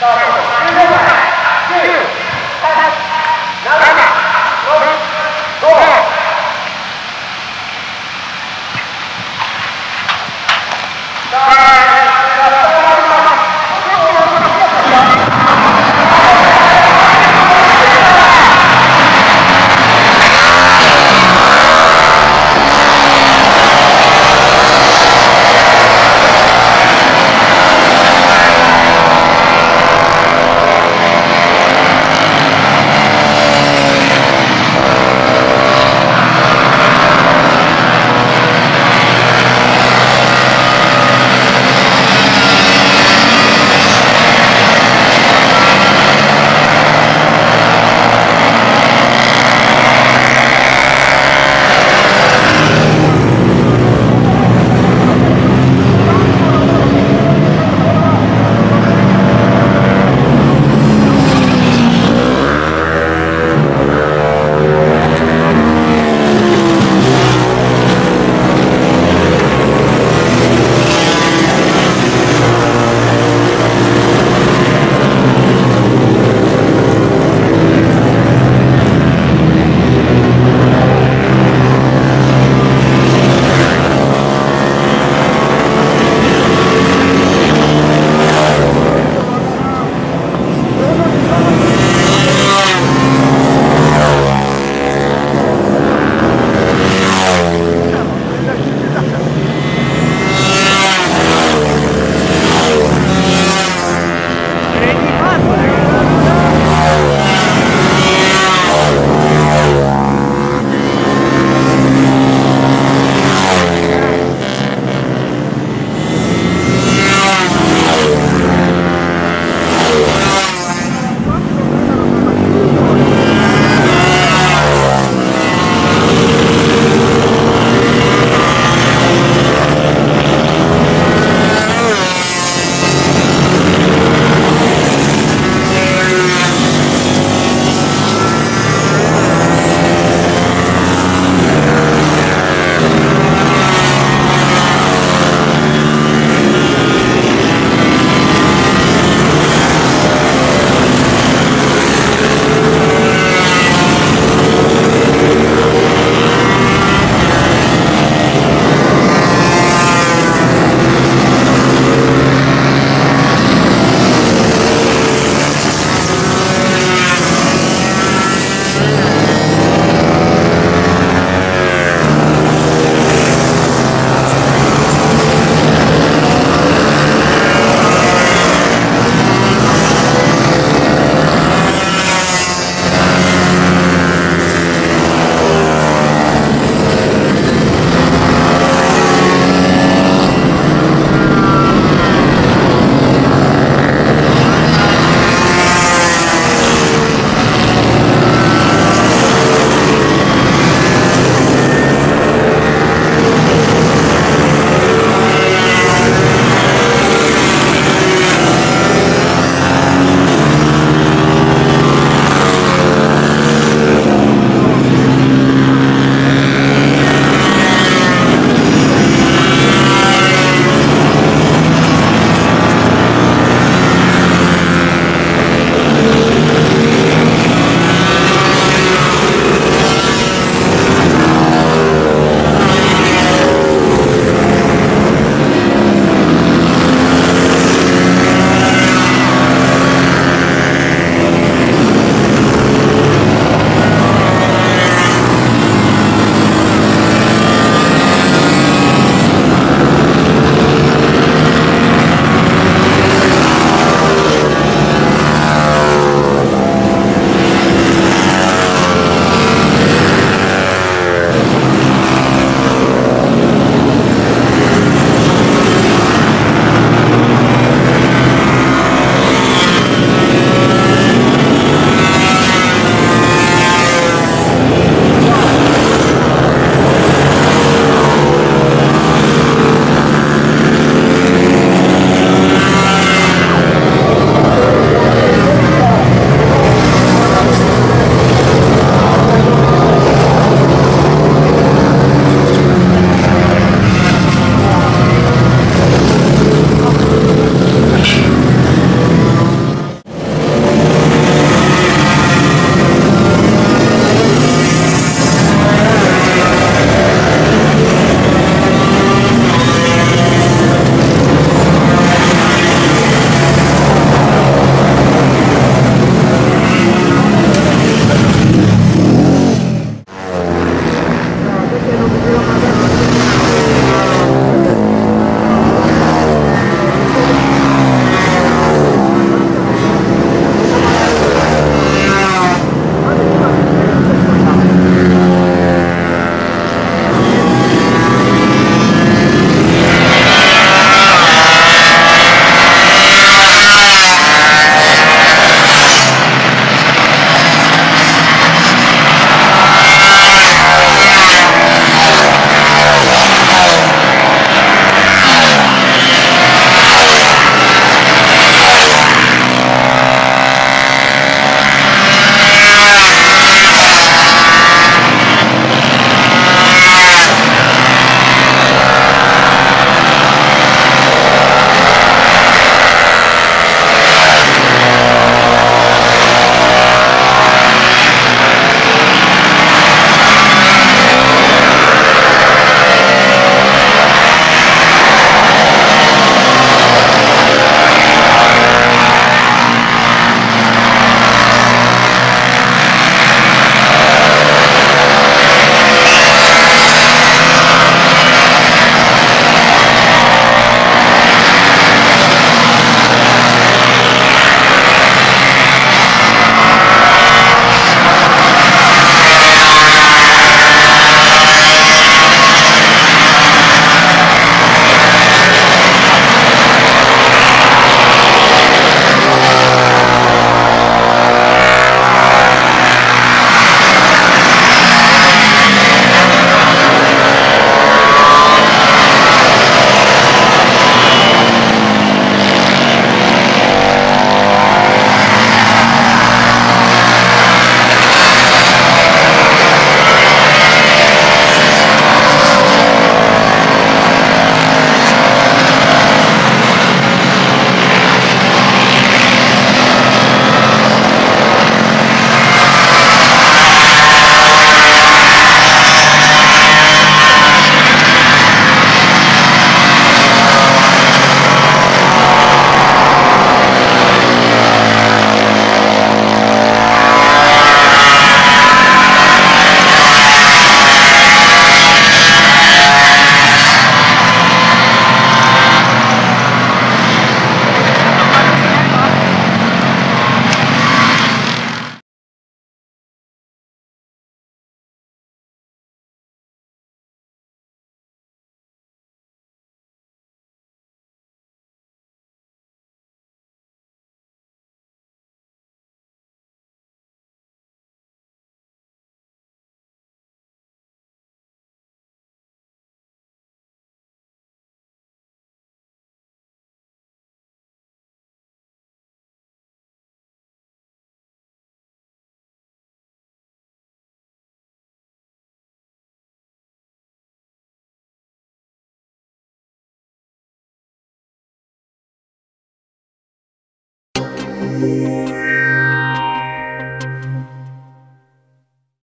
Thank Música